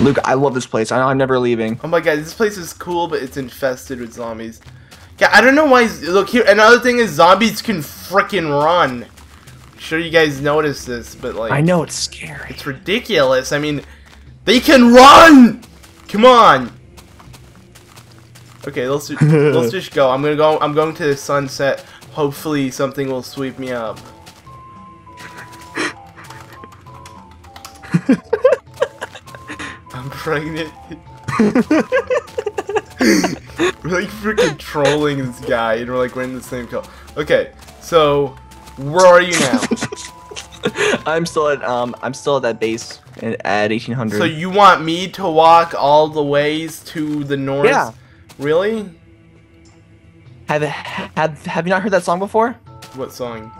Luke, I love this place. I, I'm never leaving. Oh my god, this place is cool, but it's infested with zombies. Yeah, I don't know why. Look here. Another thing is zombies can freaking run. I'm sure you guys noticed this, but like I know it's scary. it's ridiculous. I mean, they can run. Come on. Okay, let's let's just go. I'm gonna go. I'm going to the sunset. Hopefully, something will sweep me up. Pregnant. we're like freaking trolling this guy, and we're like we're in the same color. Okay, so where are you now? I'm still at um I'm still at that base at, at 1800. so you want me to walk all the ways to the north? Yeah. Really? have have have you not heard that song before? What song?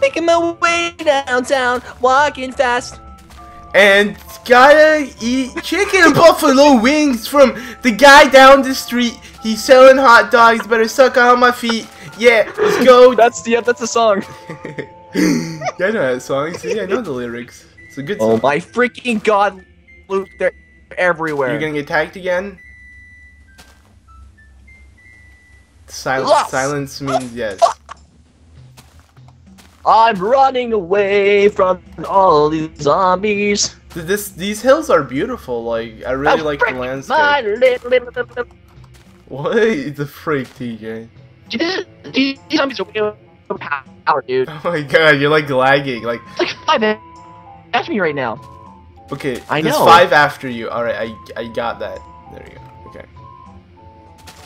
Making my way downtown, walking fast. And gotta eat chicken and buffalo wings from the guy down the street. He's selling hot dogs. Better suck on my feet. Yeah, let's go. That's yeah, that's the song. yeah, I know that song. See, I know the lyrics. It's a good Oh song. my freaking god, Luke, they're everywhere. You're gonna get tagged again? Sil- Yes. Silence means yes. I'm running away from all these zombies. Th- This these hills are beautiful. Like I really Oh, like the landscape. What the freak, TJ? Dude, These zombies are way overpowered, dude. Oh my god, you're like lagging. Like It's like five after me right now. okay, I know. five after you. All right, I I got that. There you go. Okay.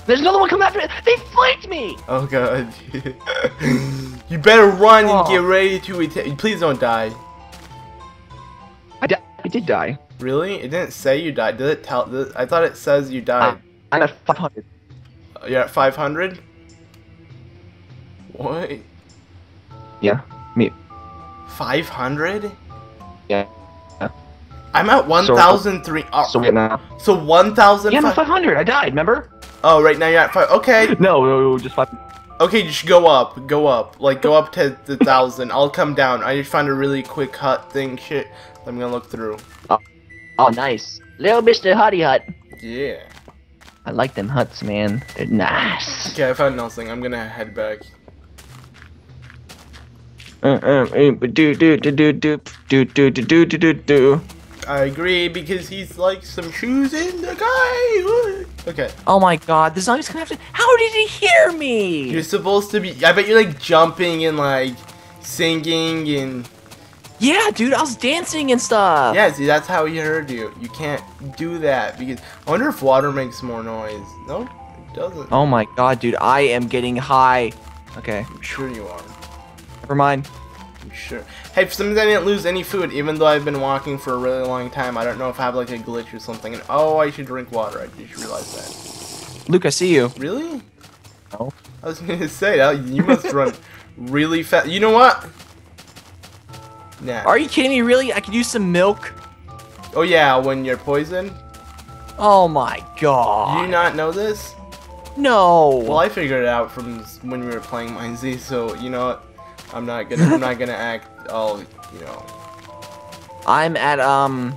There's another one coming after me. They flanked me. Oh god. you better run and get ready to attack. Please don't die. Did die. Really? It didn't say you died. Did it tell? Did I thought it says you died. Uh, I'm at 500. Uh, you're at 500? What? Yeah, me. 500? Yeah. I'm at 1,003. Oh, uh, So wait now. so 1,000. Yeah, I'm at 500. I died. Remember? Oh, right now you're at 5. Okay. No, no, no, just five. Okay, just go up. Go up. Like, go up to the 1,000. I'll come down. I just found a really quick hut thing. Shit. I'm gonna look through. Oh, nice. Little Mr. Hottie Hut. Yeah. I like them huts, man. They're nice. Okay, I found nothing. I'm gonna head back. Uh, uh, uh, do do do do do do do do do do do. I agree because he's like some shoes in the guy. Okay. Oh my god, the zombie's gonna have to. How did he hear me? You're supposed to be. I bet you're like jumping and like singing and. Yeah, dude, I was dancing and stuff. Yeah, see, that's how he heard you. You can't do that because I wonder if water makes more noise. No, it doesn't. Oh my god, dude, I am getting high. Okay, I'm sure you are. never mind. I'm sure. Hey, for some reason I didn't lose any food, even though I've been walking for a really long time. I don't know if I have like a glitch or something. And oh, I should drink water. I just realized that. Luke, I see you. Really? No. I was gonna say that you must run really fast. You know what? Nah. Are you kidding me? Really? I could use some milk. oh yeah, when you're poisoned. Oh my god. Do god. you not know this? No. Well, I figured it out from when we were playing MineZ, so you know what? I'm not gonna I'm not gonna act all you know. I'm at um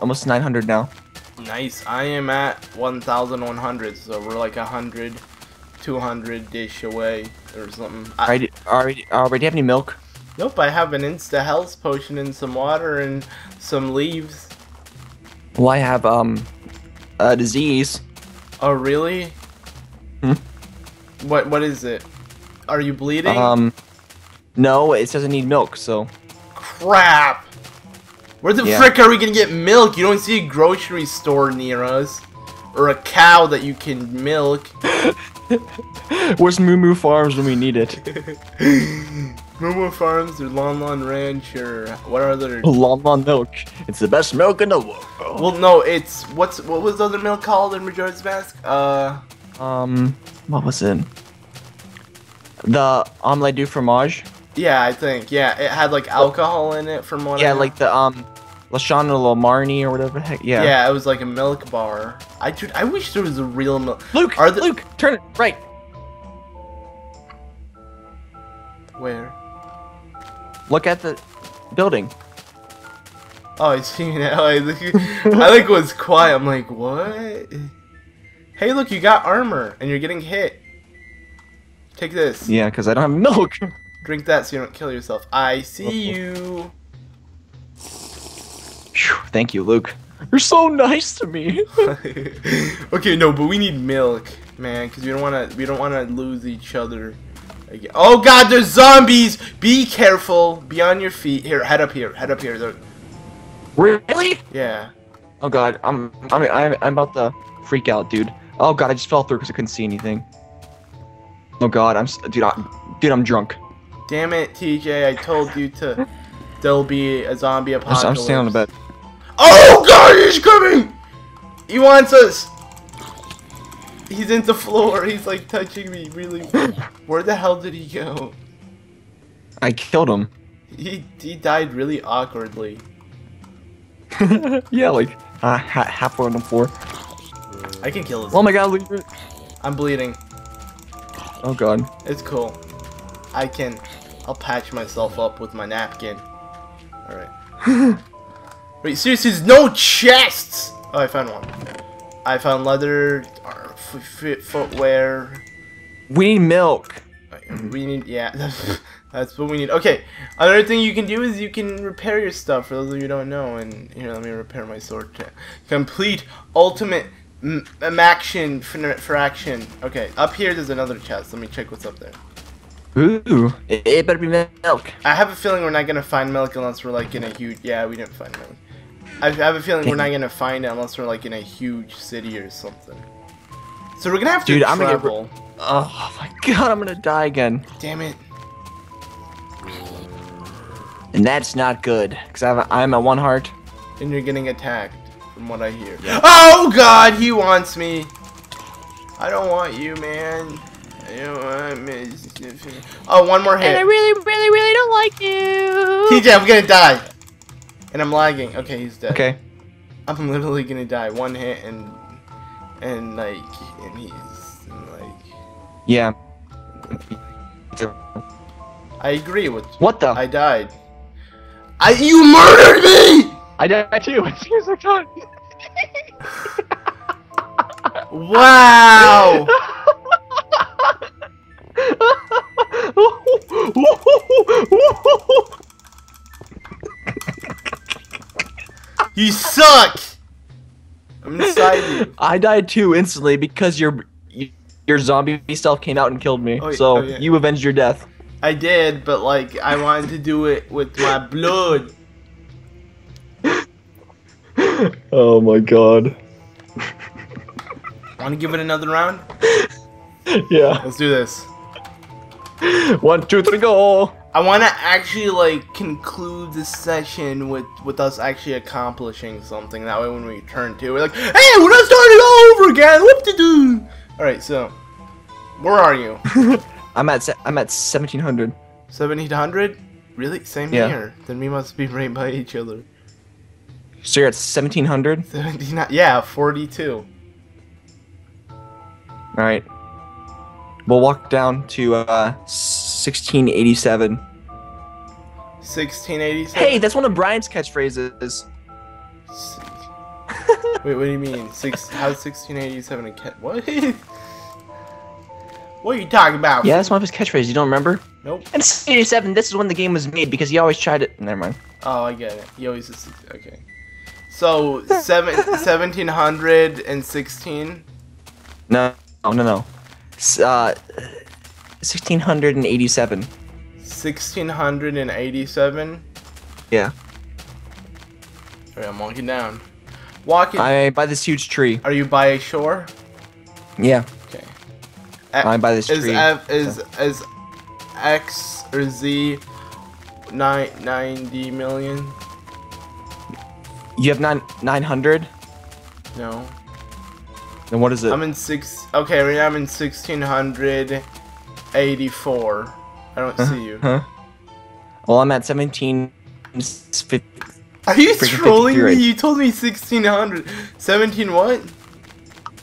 almost 900 now. Nice. I am at 1,100, so we're like 100, 200 dish away or something. I, Alright, already, already have any milk? Nope, I have an insta health potion and some water and some leaves. Well, I have um a disease. Oh really? Hmm? What what is it? Are you bleeding? Um, no, it doesn't need milk. So Crap! Where the Yeah. frick are we gonna get milk? You don't see a grocery store near us. Or a cow that you can milk. where's Moo Moo Farms when we need it? Momo Farms or Lon Lon Ranch or what are other Lon Lon milk. It's the best milk in the world. Well no, it's what's what was the other milk called in Majora's Mask? Uh Um, what was it? The omelette du fromage. Yeah, I think. Yeah, it had like alcohol in it from what I Yeah, know. like the um, Lashana Lamarni or whatever the heck. Yeah. Yeah, it was like a milk bar. I dude, I wish there was a real milk. Luke, Are the- Luke, turn it right. Where? Look at the building. Oh, I see now. I think I like was quiet. I'm like, what? Hey, look, you got armor, and you're getting hit. Take this. Yeah, because I don't have milk. Drink that so you don't kill yourself. I see oh, oh. you. Thank you, Luke. You're so nice to me. okay, no, but we need milk, man, because we don't want to. We don't want to lose each other. again. Oh God, there's zombies! Be careful. Be on your feet. Here, head up here. Head up here. There- really? Yeah. Oh god, I'm I'm I'm, I'm about to freak out, dude. Oh god, I just fell through because I couldn't see anything. Oh god, I'm dude, I, dude, I'm drunk. Damn it, TJ! I told you to. There'll be a zombie apocalypse. I'm staying on the bed. Oh God, he's coming! He wants us. He's in the floor. He's like touching me. Really. Where the hell did he go? I killed him. He he died really awkwardly. yeah, like uh, ha halfway on the floor. I can kill this. Oh my god, you're- I'm bleeding. Oh god. It's cool. I can. I'll patch myself up with my napkin. Alright. Wait, seriously, there's no chests! Oh, I found one. I found leather, uh, footwear. We need milk. We need, yeah, that's, what we need. Okay, another thing you can do is you can repair your stuff, for those of you who don't know. And here, let me repair my sword. to Complete ultimate m- m- action for, for action. Okay, up here there's another chest. Let me check what's up there. Ooh, it, it better be milk. I have a feeling we're not gonna find milk unless we're like in a huge. Yeah, we didn't find milk. I have a feeling we're not gonna find it unless we're like in a huge city or something. So we're gonna have to Dude, I'm gonna get travel. Oh my god, I'm gonna die again. Damn it! And that's not good, because I'm at one heart. And you're getting attacked, from what I hear. Oh God, he wants me. I don't want you, man. I don't want me. Oh, one more hit. And I really, really, really don't like you. TJ, I'm gonna die. And I'm lagging. Okay, he's dead. Okay. I'm literally gonna die. One hit and and like and he's and, like Yeah. I agree with What the? I died. I you murdered me! I died too. As soon as Wow! You suck! I'm inside you. I died too instantly because your your zombie self came out and killed me. Oh, so oh, yeah. you avenged your death. I did, but like I wanted to do it with my blood. Oh my god. Want to give it another round? Yeah. Let's do this. One, two, three, go. I want to actually like conclude this session with with us actually accomplishing something. That way, when we turn to, we're like, "Hey, we're not starting all over again. What to do?" All right, so where are you? I'm at I'm at 1700. Seventeen hundred? Really? Same Yeah. here. Then we must be right by each other. So you're at 1700. Seventeen? Yeah, forty-two. All right. We'll walk down to uh 1687. Sixteen eighty-seven. Hey, that's one of Brian's catchphrases. Wait, what do you mean? Six? How's sixteen eighty-seven a cat? What? what are you talking about? Yeah, that's one of his catchphrases. You don't remember? Nope. And 1687. This is when the game was made because he always tried it. Never mind. Oh, I get it. He always just okay. So seven seventeen hundred and sixteen. No, no, no, no. Uh, 1687. 1687. Yeah. Alright, I'm walking down. Walking. I by this huge tree. Are you by a shore? Yeah. Okay. I'm by this is tree. F, is is X or Z nine ninety million? You have nine 900. No. Then what is it? I'm in six. Okay, right now I'm in sixteen hundred eighty-four. I don't see you. Huh? Well, I'm at 17. Are you trolling me? right. You told me 1600. 17 what?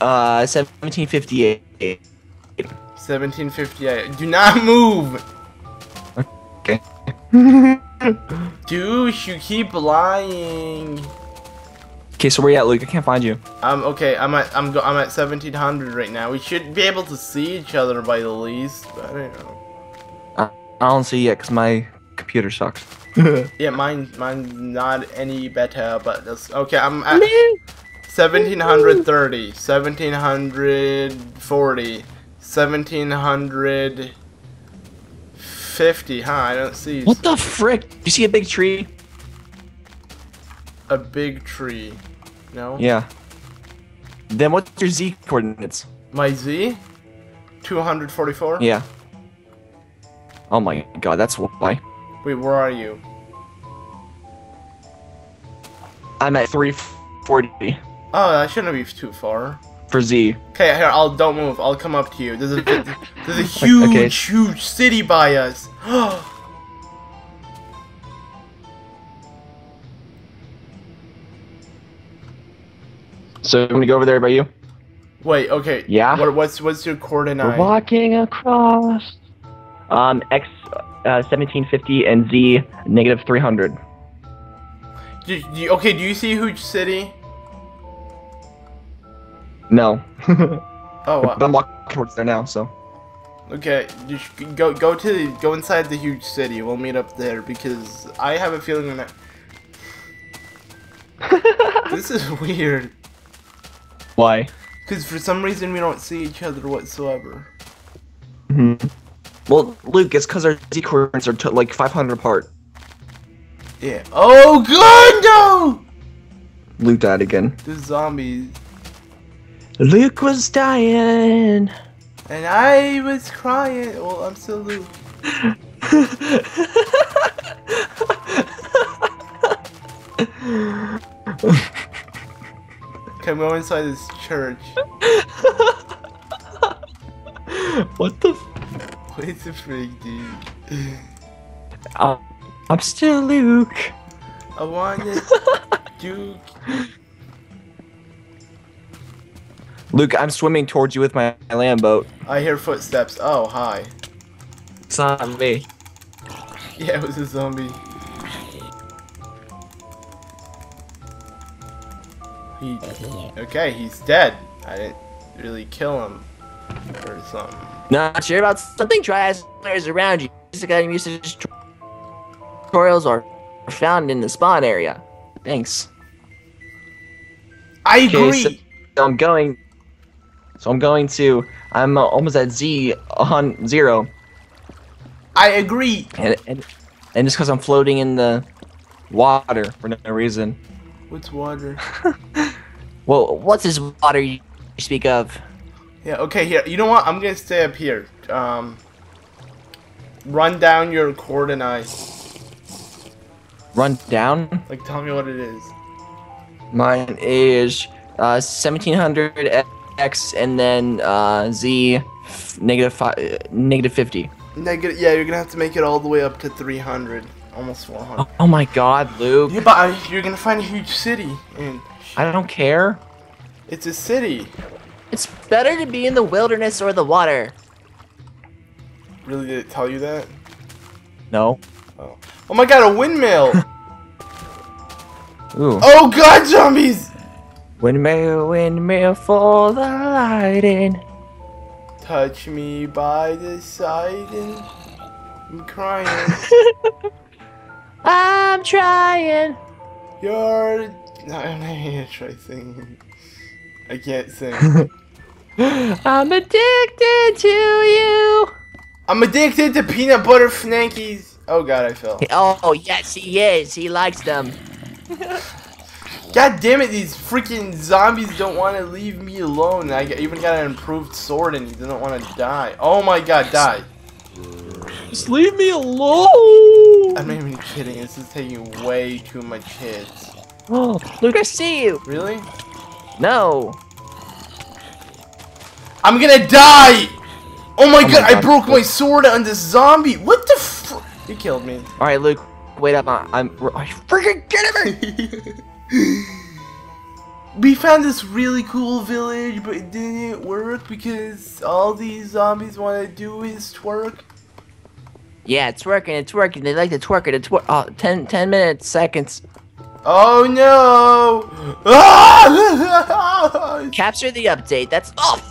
Uh, 1758. 1758. Do not move. Okay. Douche, you keep lying. Okay, so where you at, Luke? I can't find you. Um, okay, I'm at I'm go I'm at 1700 right now. We should be able to see each other by the least, but I don't know. I don't see you yet because my computer sucks. Yeah, mine mine's not any better, but that's okay. I'm at 1730, 1740, 1750. Huh? I don't see what the frick? Do you see a big tree? a big tree. No. Yeah. Then what's your Z coordinates? My Z. 244. Yeah. Oh my god, that's why. Wait, where are you? I'm at 340 Oh, that shouldn't be too far. for Z. Okay, here, I'll don't move. I'll come up to you. There's a there's a huge, Okay. huge city by us. So I'm gonna go over there by you. Wait, okay. Yeah? What, what's what's your coordinate? We're walking across. Um, X uh, 1750 and Z negative 300. Do, do okay, do you see huge city? No. Oh, but. I'm walking towards there now, so. okay. Just go go to the, go inside the huge city. We'll meet up there because I have a feeling that this is weird. Why? Because for some reason we don't see each other whatsoever. hmm Well, Luke, it's because our Z coordinates are like 500 apart. Yeah. Oh god no! Luke died again. The zombies. Luke was dying. And I was crying. Well, I'm still Luke. Come go inside this church. what the? F- a freak, dude? uh, I'm still Luke. I wanted Duke. Luke, I'm swimming towards you with my, my land boat. I hear footsteps. Oh, hi. It's not me. Yeah, it was a zombie. He, okay, he's dead. I didn't really kill him or something. Not sure about something? Try as players around you. Basic item usage tutorials are found in the spawn area. Thanks. I Okay, agree. so- So I'm going. So I'm going to. I'm uh, almost at Z on zero, I agree. and and, and just because I'm floating in the water for no reason. What's water? Well, what's this water you speak of? Yeah. Okay. Here. You know what? I'm gonna stay up here. Um. Run down your coordinates. Run down. Like, tell me what it is. Mine is uh, 1700 X and then uh, z negative fi- uh, negative 50. Negative. Yeah, you're gonna have to make it all the way up to 300, almost 400. Oh, oh my God, Luke! Yeah, but you're gonna find a huge city, and I don't care. it's a city. It's better to be in the wilderness or the water. Really, did it tell you that? No. Oh, oh my god, a windmill! Ooh. oh god, zombies! Windmill, windmill for the lighting. Touch me by the side and I'm crying. I'm trying. You're. No, I'm not gonna try singing. I can't sing. I'm addicted to you. I'm addicted to peanut butter fnankies. Oh god, I fell. Oh, yes, he is. He likes them. God damn it, these freaking zombies don't want to leave me alone. I even got an improved sword and he doesn't want to die. Oh my god, die. Just leave me alone. I'm not even kidding, this is taking way too much hits. Oh, Luke, I see you. Really? No. I'm gonna die! Oh my oh my god, I God. broke my sword on this zombie! What the fr- You killed me. All right, Luke. Wait up. I- I'm. I freaking kidding me? we found this really cool village, but it didn't work because all these zombies want to do is twerk. Yeah, it's working. It's working. They like to twerk it. It's wor- oh, 10, 10 minutes, seconds. Oh no! Capture the update. That's oh!